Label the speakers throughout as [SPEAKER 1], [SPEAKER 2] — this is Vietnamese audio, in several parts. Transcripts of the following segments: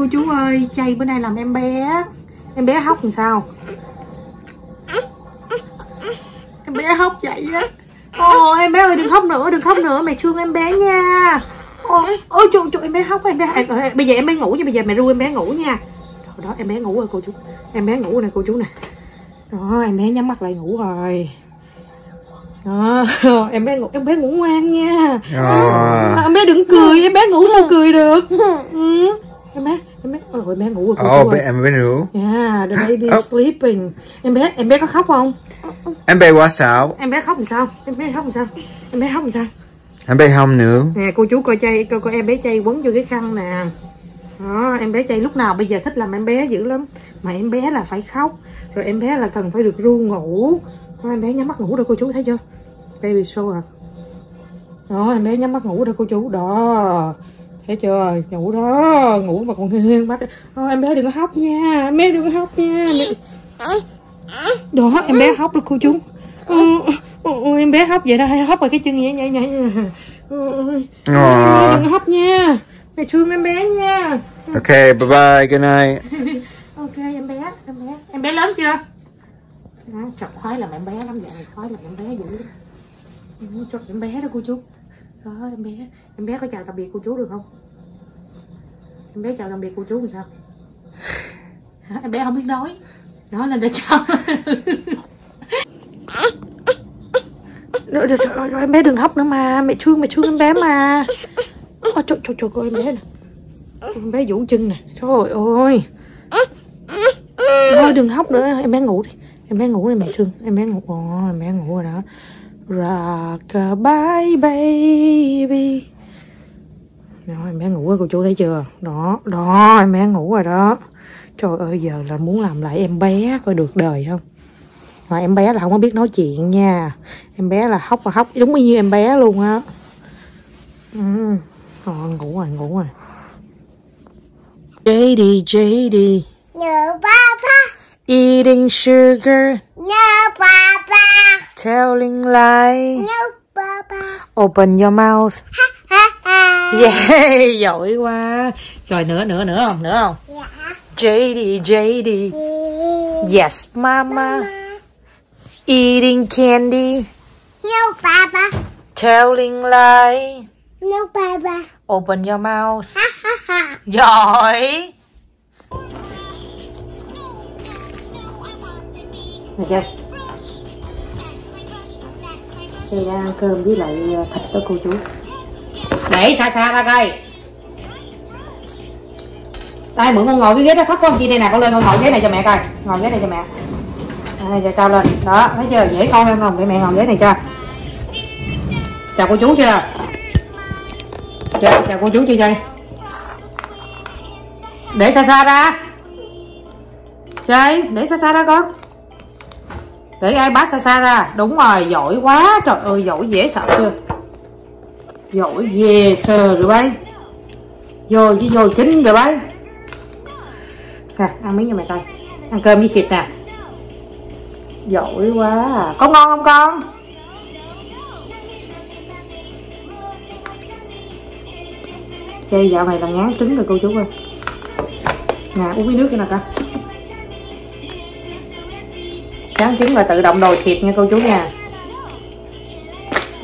[SPEAKER 1] cô chú ơi chay bữa nay làm em bé em bé hóc làm sao em bé hóc vậy á ồ em bé ơi đừng khóc nữa đừng khóc nữa mày thương em bé nha ôi ôi trời trời em bé hóc em bé bây giờ em bé ngủ nha bây giờ mày ru em bé ngủ nha rồi đó em bé ngủ rồi cô chú em bé ngủ nè cô chú nè đó em bé nhắm mắt lại ngủ rồi đó em bé ngủ em bé ngủ ngoan nha
[SPEAKER 2] À.
[SPEAKER 1] em bé đừng cười em bé ngủ sao cười được ừ. Em bé em bé ôi em bé ngủ rồi
[SPEAKER 2] Oh, bé em bé ngủ.
[SPEAKER 1] Yeah, the baby
[SPEAKER 2] Oh.
[SPEAKER 1] sleeping. Em bé, em bé có khóc không?
[SPEAKER 2] Em bé quá sao?
[SPEAKER 1] Em bé khóc làm sao? Em bé khóc làm sao? Em bé khóc làm sao?
[SPEAKER 2] Em bé không nữa.
[SPEAKER 1] Nè, cô chú coi chay, coi coi em bé chay quấn vô cái khăn nè. Đó, em bé chay lúc nào bây giờ thích làm em bé dữ lắm. Mà em bé là phải khóc, rồi em bé là cần phải được ru ngủ. Đó, em bé nhắm mắt ngủ rồi cô chú thấy chưa? Baby show à. Đó, em bé nhắm mắt ngủ rồi cô chú. Đó. Thấy chưa? Ngủ đó, ngủ mà còn nghiêng mắt. Đó, em bé đừng có khóc nha, em bé đừng có khóc nha. Em bé... Đó, em bé khóc rồi cô chú. Ừ, em bé hóc vậy đó hay hóc vào cái chân nhảy nhảy ừ, ừ.
[SPEAKER 2] Ờ.
[SPEAKER 1] đừng hóc nha mày thương em bé nha
[SPEAKER 2] Ok, bye bye, good night.
[SPEAKER 1] ok em bé em bé em bé lớn chưa trời khoái làm em bé lắm vậy khoái làm em bé dữ lắm cho em bé đó cô chú đó em bé. Em bé có chào tạm biệt cô chú được không? Em bé chào tạm biệt cô chú làm sao? Hả? em bé không biết nói. Đó là để chào rồi, rồi, rồi, rồi em bé đừng khóc nữa mà. Mẹ thương mẹ thương em bé mà. Ôi, trời, trời, trời, coi em bé nè. Em bé vũ chân nè. Trời ơi. Thôi đừng khóc nữa. Em bé ngủ đi. Em bé ngủ đi mẹ thương. Em bé ngủ. Rồi em bé ngủ rồi đó rockabye baby. Đó em bé ngủ rồi cô chú thấy chưa? Đó đó em bé ngủ rồi đó. Trời ơi giờ là muốn làm lại em bé coi được đời không? Mà em bé là không có biết nói chuyện nha. Em bé là khóc và khóc đúng như em bé luôn á. Ừ. Ờ, ngủ rồi ngủ rồi. JD JD
[SPEAKER 3] No, Papa.
[SPEAKER 1] eating sugar.
[SPEAKER 3] No.
[SPEAKER 1] Telling lie
[SPEAKER 3] No, Papa.
[SPEAKER 1] open your mouth. Yeah giỏi quá. Rồi nữa nữa nữa không? Nữa không?
[SPEAKER 3] Dạ.
[SPEAKER 1] JD JD
[SPEAKER 3] Mm,
[SPEAKER 1] yes mama. Eating candy.
[SPEAKER 3] No, Papa.
[SPEAKER 1] telling lie
[SPEAKER 3] No, Papa.
[SPEAKER 1] open your mouth. Giỏi. Được chưa? Tôi đang ăn cơm với lại à, thịt đó cô chú. Để xa xa ra coi. Đây mượn con ngồi cái ghế đó thấp con chị đây nè con lên con ngồi ghế này cho mẹ coi. Ngồi ghế này cho mẹ. Đây giờ cao lên. Đó thấy chưa? Dễ con em không? Để mẹ ngồi ghế này cho. Chào cô chú chưa? Chào, chào cô chú chưa chơi? Để xa xa ra. Chơi để xa xa ra con để ai bá xa xa ra. Đúng rồi, giỏi quá. Trời ơi, giỏi dễ sợ chưa? Giỏi về sờ rồi bay rồi chứ rồi kính rồi bay nè ăn miếng cho mày coi. Ăn cơm với xịt nè. Giỏi quá à. có ngon không con? Chơi dạo này là ngán trứng rồi cô chú ơi. Nè, uống miếng nước cho nè coi tráng trứng là tự động đồi thịt nha cô chú nha.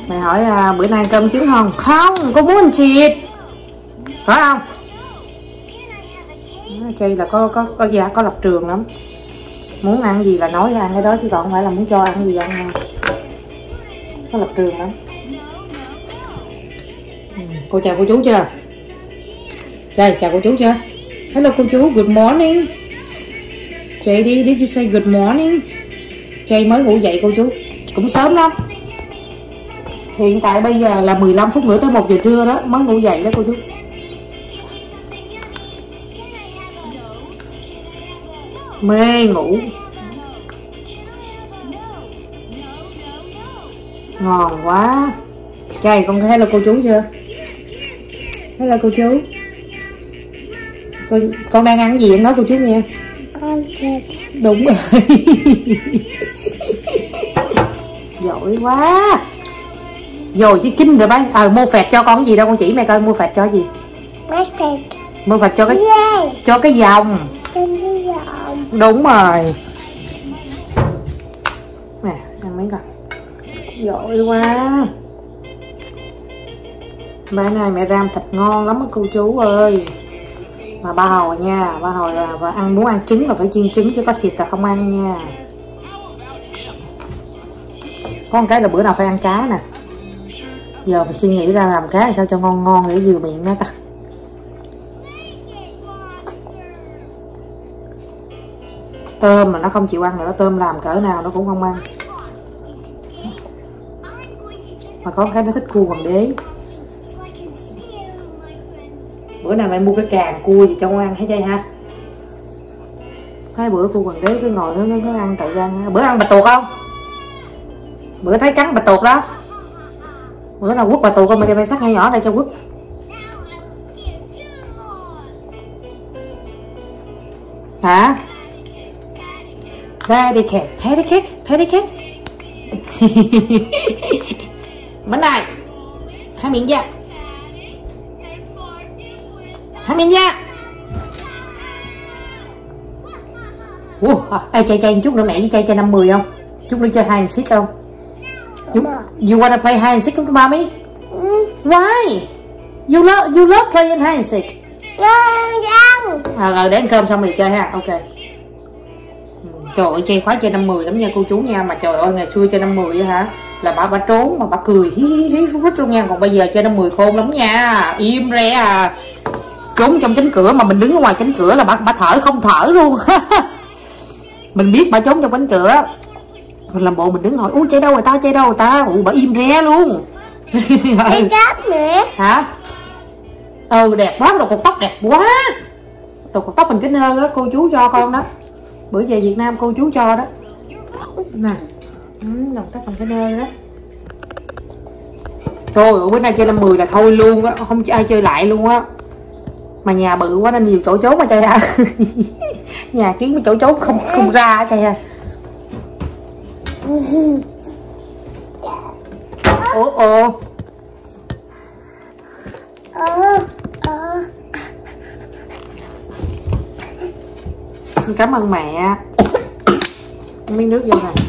[SPEAKER 1] Mày hỏi à, bữa nay cơm trứng không không cô muốn ăn thịt. Phải không? Chay là có có có dạ có lập trường lắm. Muốn ăn gì là nói ra ăn cái đó chứ còn không phải là muốn cho ăn gì ăn nha. Có lập trường lắm. Ừ, cô chào cô chú chưa? Chay chào cô chú chưa? Hello cô chú good morning. JD did you say good morning? Chay mới ngủ dậy cô chú. Cũng sớm lắm. Hiện tại bây giờ là 15 phút nữa tới 1 giờ trưa đó Mới ngủ dậy đó cô chú. Mê ngủ. Ngon quá. Chay con thấy là cô chú chưa? Thấy là cô chú. Con, con đang ăn gì em nói cô chú nghe.
[SPEAKER 3] Con thịt.
[SPEAKER 1] đúng rồi. Giỏi quá. Rồi chứ kinh rồi bác. Ờ mua phẹt cho con cái gì đâu con chỉ mẹ coi mua phẹt cho gì? Mua vạch cho cái
[SPEAKER 3] Yeah.
[SPEAKER 1] cho cái
[SPEAKER 3] giọng.
[SPEAKER 1] đúng rồi. Nè ăn mấy coi. Giỏi quá. Bữa nay mẹ ram thịt ngon lắm á cô chú ơi mà ba hồi nha, ba hồi là và ăn, muốn ăn trứng là phải chiên trứng chứ có thịt là không ăn nha. Có một cái là bữa nào phải ăn cá nè. Giờ phải suy nghĩ ra làm cá sao cho ngon ngon để vừa miệng nó ta. Tôm mà nó không chịu ăn nữa, tôm làm cỡ nào nó cũng không ăn. Mà có cái nó thích cua hoàng đế bữa nào mày mua cái càng cua gì cho con ăn hết chơi ha? Hai bữa cô hoàng đế cứ ngồi nó nó, nó ăn tự ăn bữa ăn bạch tuộc không? Bữa thấy cắn bạch tuộc đó. Bữa nào quất bạch tuộc không? Mày cho mày sắc hai nhỏ đây cho quất hả? Patty cake patty cake patty cake bánh này hai miệng ra hai lên nha Ủa, ai chơi chơi chút nữa mẹ đi chơi chơi năm mười không? Chút nữa chơi hai and seek không? You, you wanna play hide and seek with mommy? Why? You love you love playing hide and seek.
[SPEAKER 3] Răng.
[SPEAKER 1] À, rồi để ăn cơm xong rồi chơi ha, ok. Trời ơi, chơi khóa chơi năm mười lắm nha cô chú nha Mà trời ơi, ngày xưa chơi năm mười á hả Là bà bà trốn mà bà cười hí hí hí rút luôn nha Còn bây giờ chơi năm mười khôn lắm nha Im re à Trốn trong cánh cửa mà mình đứng ở ngoài cánh cửa là bà, bà thở không thở luôn. Mình biết bà trốn trong cánh cửa. Mình làm bộ mình đứng hỏi Ui chơi đâu rồi ta, chơi đâu rồi ta Ui bà im re luôn.
[SPEAKER 3] Đi cắp nữa.
[SPEAKER 1] hả? Ừ đẹp quá đồ cột tóc đẹp quá. Đồ cột tóc mình cái nơ đó cô chú cho con đó. Bữa về việt nam cô chú cho đó. Nè. Ừ, đồ tóc bằng cái nơ đó. Trời ơi bữa nay chơi năm mười là thôi luôn á không ai chơi lại luôn á mà nhà bự quá nên nhiều chỗ trốn mà chơi à nhà kiến mà chỗ trốn không không ra chơi à ủa
[SPEAKER 3] ồ
[SPEAKER 1] cảm ơn mẹ. Miếng nước vô này.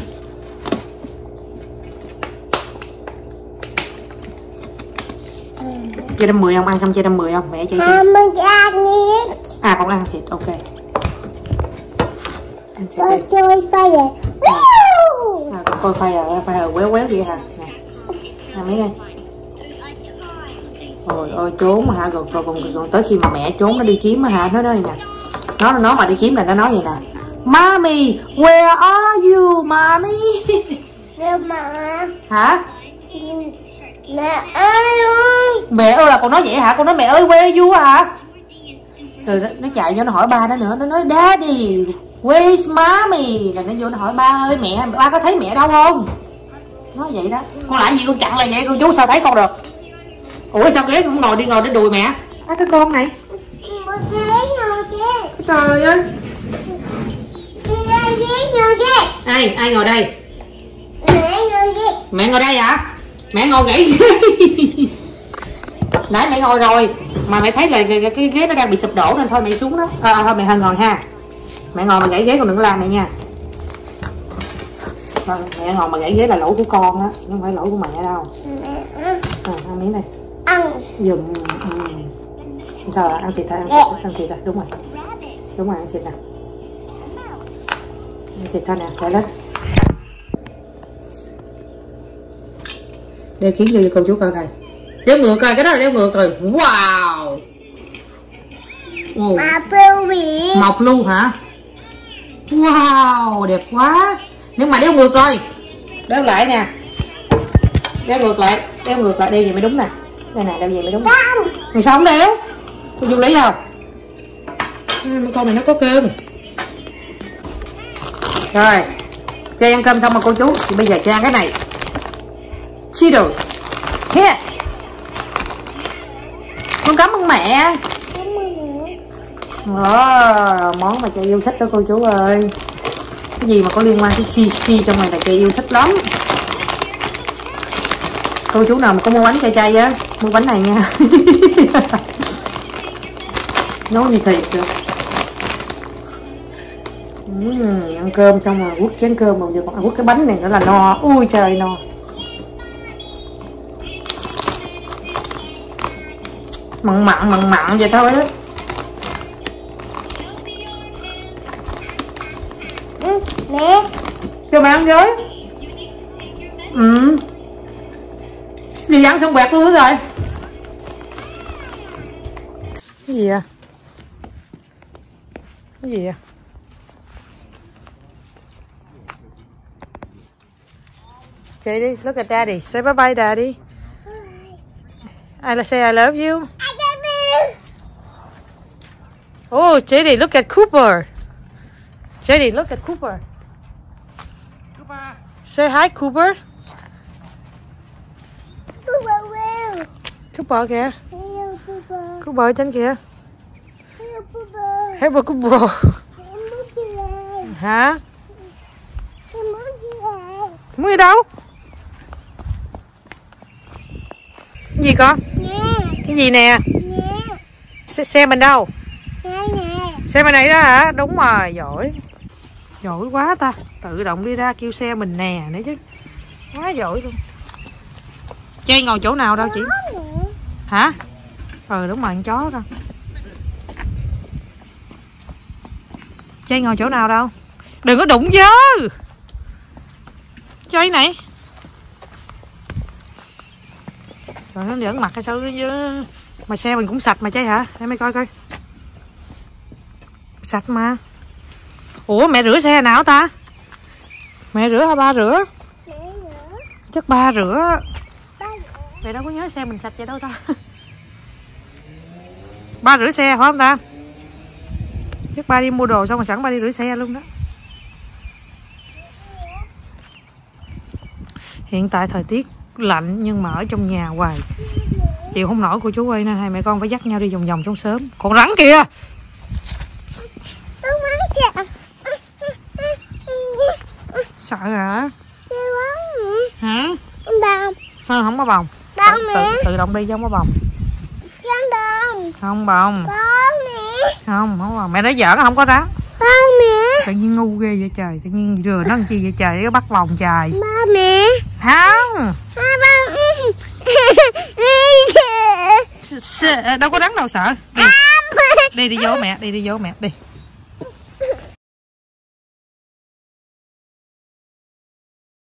[SPEAKER 1] Chơi năm mười không ăn xong chơi năm mười không mẹ chơi chưa
[SPEAKER 3] mươi ăn đi.
[SPEAKER 1] à con ăn thịt ok thịt đi.
[SPEAKER 3] chơi phai vậy. Woo!
[SPEAKER 1] à, con coi phai rồi phai rồi quéo quéo vậy hả nè ăn miếng đi ôi ôi trốn mà hả rồi còn, còn, còn tới khi mà mẹ trốn nó đi kiếm mà hả nó nói nè nó nó mà đi kiếm là nó nói vậy nè Mommy, where are you, mommy? Hả?
[SPEAKER 3] Mẹ ơi.
[SPEAKER 1] Mẹ ơi à, con nói vậy hả? Con nói mẹ ơi, where are you hả? Rồi nó, nó chạy vô nó hỏi ba nó nữa, nó nói Daddy, where's mommy? Rồi nó vô nó hỏi ba ơi mẹ, ba có thấy mẹ đâu không? Nói vậy đó. Con làm gì con chặn là vậy cô chú sao thấy con được? Ủa sao ghế cũng ngồi đi ngồi đến đùi mẹ? À cái con này. Trời ơi. Ai, ai ngồi đây?
[SPEAKER 3] Mẹ ngồi kia.
[SPEAKER 1] Mẹ ngồi đây hả? Mẹ ngồi nghỉ. Nãy mẹ ngồi rồi Mà mẹ thấy là cái, ghế nó đang bị sụp đổ Nên thôi mẹ xuống đó. À, Thôi mẹ hơn ngồi ha. Mẹ ngồi mà gãy ghế con đừng có làm mẹ nha. Mẹ ngồi mà gãy ghế là lỗi của con á Không phải lỗi của mẹ đâu. À, Ăn miếng này.
[SPEAKER 3] Ăn.
[SPEAKER 1] Dùm ừ. Sao ạ? Ăn thịt thôi, ăn thịt, ăn thịt thôi, đúng rồi. Đúng rồi, ăn thịt nè. Ăn thịt thôi nè, để lên Để khiến cho cô chú coi coi. Đeo ngược coi, cái đó là đeo ngược rồi. Wow. Ồ. Mọc luôn hả? Wow, đẹp quá. Nhưng mà đeo ngược rồi. Đeo lại nè. Đeo ngược lại, đeo ngược lại, đeo gì mới đúng nè. Đây nè, đeo gì mới đúng. Nè. Mày sao không đeo? Cô vô lấy không? À, mấy con này nó có cơm. Rồi Chơi ăn cơm xong mà cô chú. Thì bây giờ chơi ăn cái này Cheetos. Here. Con cảm ơn mẹ.
[SPEAKER 3] Cảm ơn mẹ.
[SPEAKER 1] Đó, món mà chị yêu thích đó cô chú ơi. Cái gì mà có liên quan tới cheese cheese trong này là chị yêu thích lắm. Cô chú nào mà có mua bánh chay chay á Mua bánh này nha. Nấu như thịt rồi Ừm, ăn cơm xong rồi quất chén cơm mà giờ còn ăn quất cái bánh này nữa là no. Ui trời no mặn mặn mặn mặn vậy thôi. Đó
[SPEAKER 3] Ừ, mẹ
[SPEAKER 1] cho mẹ ăn với. Ừ. Đi ăn xong quẹt luôn rồi. Cái gì à cái gì à Say this, look at daddy. Say bye bye, daddy. I say I love you.
[SPEAKER 3] I
[SPEAKER 1] Oh, JD, look at Cooper. JD, look at Cooper. Say hi, Cooper.
[SPEAKER 3] Poopa will
[SPEAKER 1] Cooper kìa.
[SPEAKER 3] Hello Poopa
[SPEAKER 1] Cooper ở trên kìa.
[SPEAKER 3] Hello
[SPEAKER 1] Cooper.
[SPEAKER 3] Đi làm
[SPEAKER 1] Hả?
[SPEAKER 3] Em muốn đi làm
[SPEAKER 1] Muốn đi đâu? Cái gì con?
[SPEAKER 3] Nè
[SPEAKER 1] Cái gì nè?
[SPEAKER 3] Nè
[SPEAKER 1] Xe, xe mình đâu? Xe mình này đó hả? Đúng rồi, giỏi. Giỏi quá ta. Tự động đi ra kêu xe mình nè nữa chứ. Quá giỏi luôn. Chay ngồi chỗ nào đâu chị? Hả? Ừ đúng rồi, con chó đó. Chay ngồi chỗ nào đâu? Đừng có đụng dơ. Chay này. Rồi nó giỡn mặt hay sao? Mà xe mình cũng sạch mà chay hả? Để mày coi coi. Sạch mà. Ủa, mẹ rửa xe nào ta? Mẹ rửa hay ba rửa?
[SPEAKER 3] Nè
[SPEAKER 1] Chắc ba rửa.
[SPEAKER 3] Ba nữa
[SPEAKER 1] Mẹ đâu có nhớ xe mình sạch vậy đâu ta Ba rửa xe phải không ta Chắc ba đi mua đồ xong rồi sẵn ba đi rửa xe luôn đó Hiện tại thời tiết lạnh nhưng mà ở trong nhà hoài Chịu không nổi cô chú ơi nên hai mẹ con phải dắt nhau đi vòng vòng trong sớm Còn rắn kìa
[SPEAKER 3] Con muốn chạm
[SPEAKER 1] Sợ hả? Hả?
[SPEAKER 3] Đồng.
[SPEAKER 1] Không, không có bồng.
[SPEAKER 3] Đồng
[SPEAKER 1] tự,
[SPEAKER 3] mẹ
[SPEAKER 1] tự động đi chứ không có bồng.
[SPEAKER 3] Đồng.
[SPEAKER 1] Không bồng. Không, không bồng. Mẹ nói giỡn không có rắn
[SPEAKER 3] Con mẹ
[SPEAKER 1] tự nhiên ngu ghê vậy trời. Tự nhiên rừa nó làm chi vậy trời nó bắt vòng trời.
[SPEAKER 3] Ba mẹ
[SPEAKER 1] không. Đâu có rắn đâu sợ. Đi. Đi đi vô mẹ đi đi vô mẹ đi